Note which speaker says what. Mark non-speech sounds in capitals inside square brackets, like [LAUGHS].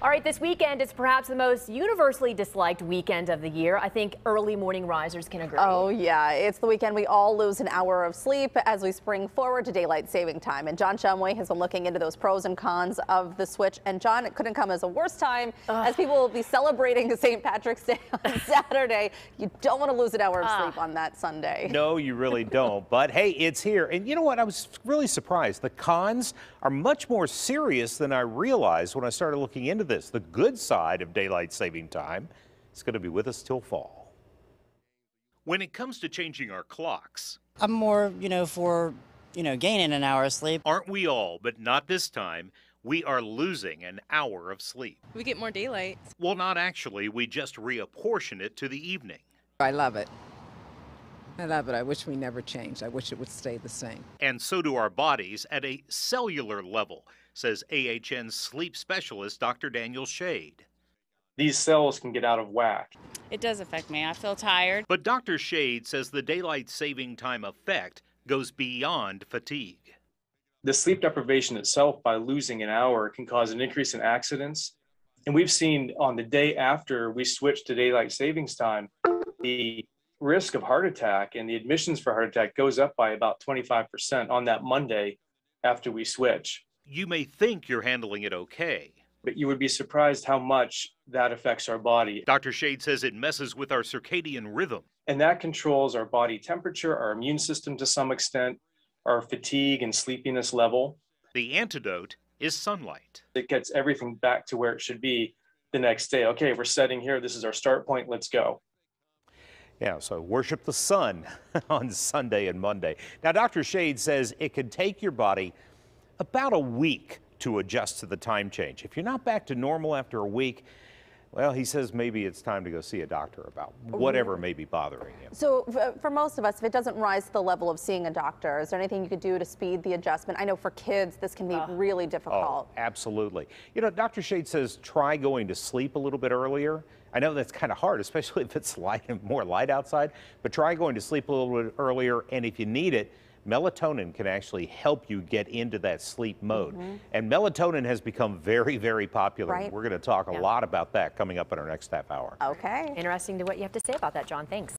Speaker 1: All right, this weekend is perhaps the most universally disliked weekend of the year. I think early morning risers can agree.
Speaker 2: Oh, yeah. It's the weekend we all lose an hour of sleep as we spring forward to daylight saving time. And John Shumway has been looking into those pros and cons of the switch. And John, it couldn't come as a worse time as people will be celebrating [LAUGHS] St. Patrick's Day on [LAUGHS] Saturday. You don't want to lose an hour of sleep on that Sunday.
Speaker 3: No, you really don't. [LAUGHS] But hey, it's here. And you know what? I was really surprised. The cons are much more serious than I realized when I started looking into this. The good side of daylight saving time is going to be with us till fall. When it comes to changing our clocks,
Speaker 4: I'm more, you know, for, you know, gaining an hour of sleep.
Speaker 3: aren't we all? But not this time. We are losing an hour of sleep.
Speaker 5: We get more daylight.
Speaker 3: Well, not actually. We just reapportion it to the evening.
Speaker 6: I love it. I love it. I wish we never changed. I wish it would stay the same.
Speaker 3: And so do our bodies at a cellular level, says AHN sleep specialist Dr. Daniel Shade.
Speaker 7: these cells can get out of whack.
Speaker 5: It does affect me. I feel tired.
Speaker 3: But Dr. Shade says the daylight saving time effect goes beyond fatigue.
Speaker 7: The sleep deprivation itself, by losing an hour, can cause an increase in accidents. And we've seen on the day after we switch to daylight savings time, the risk of heart attack and the admissions for heart attack goes up by about 25% on that Monday after we switch.
Speaker 3: You may think you're handling it okay.
Speaker 7: But you would be surprised how much that affects our body.
Speaker 3: Dr. Shade says it messes with our circadian rhythm.
Speaker 7: And that controls our body temperature, our immune system to some extent, our fatigue and sleepiness level.
Speaker 3: The antidote is sunlight.
Speaker 7: It gets everything back to where it should be the next day. Okay, we're setting here. This is our start point. Let's go.
Speaker 3: Yeah, so worship the sun [LAUGHS] on Sunday and Monday. Now, Dr. Shade says it can take your body about a week to adjust to the time change. If you're not back to normal after a week, well, he says maybe it's time to go see a doctor about oh, whatever may be bothering you.
Speaker 2: So for most of us, if it doesn't rise to the level of seeing a doctor, is there anything you could do to speed the adjustment? I know for kids, this can be really
Speaker 3: Oh,
Speaker 2: difficult.
Speaker 3: absolutely. You know, Dr. Shade says try going to sleep a little bit earlier. I know that's kind of hard, especially if it's [LAUGHS] light and more light outside, but try going to sleep a little bit earlier. And if you need it, melatonin can actually help you get into that sleep mode. Mm-hmm. And melatonin has become very, very popular.
Speaker 2: Right.
Speaker 3: We're going to talk a
Speaker 1: Yeah.
Speaker 3: lot about that coming up in our next half hour.
Speaker 2: Okay.
Speaker 1: Interesting to what you have to say about that, John. Thanks.